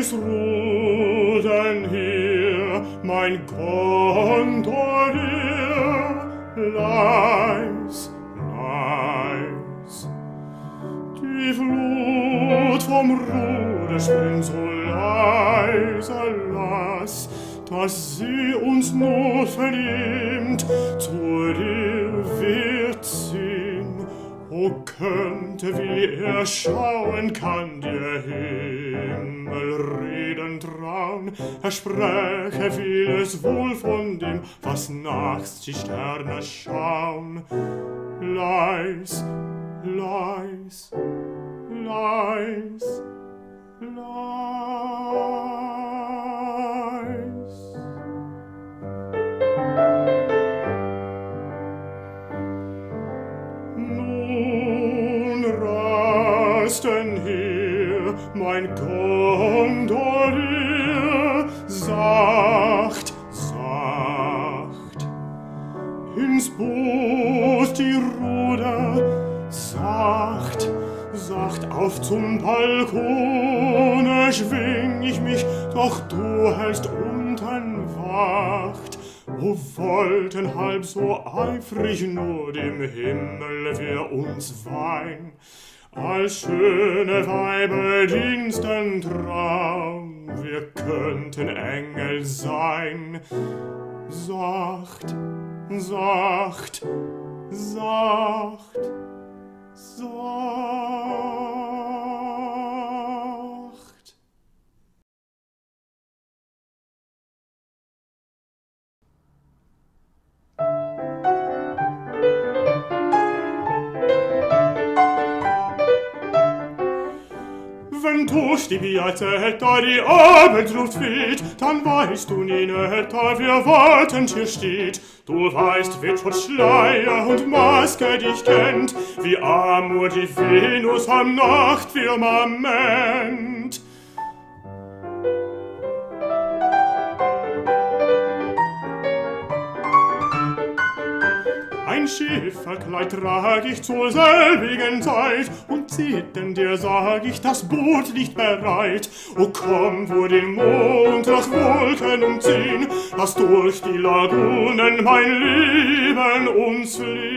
es ruden hier mein Gondolier leis, leis. Die Flut vom Ruder springt so leise, lass, dass sie uns nur vernimmt, zur Könnte, wie er schauen kann, der Himmel reden trauen, er spräche vieles wohl von dem, was nachts die Sterne schauen. Leis, leis, leis, leis. Rasten hier mein Gondolier sacht, sacht. Ins Boot die Ruder. Sacht, sacht. Auf zum Balkone schwing ich mich, doch du hältst unten Wacht. O wollten halb so eifrig nur dem Himmel wir uns wein, als schöne Weiber Diensten Traum, wir könnten Engel sein. Sacht, sacht, sacht, sacht. Wenn du die Piazza hätte die Abendluft weht, dann weißt du, Nina hätte wir wartend hier steht. Du weißt, wird schon Schleier und Maske dich kennt, wie Amor die Venus am Nachtfirmament. Ein Schifferkleid trag ich zur selbigen Zeit und zittern dir sag ich, das Boot liegt bereit. O komm, wo den Mond nach Wolken umziehen, dass durch die Lagunen mein Leben uns flieht.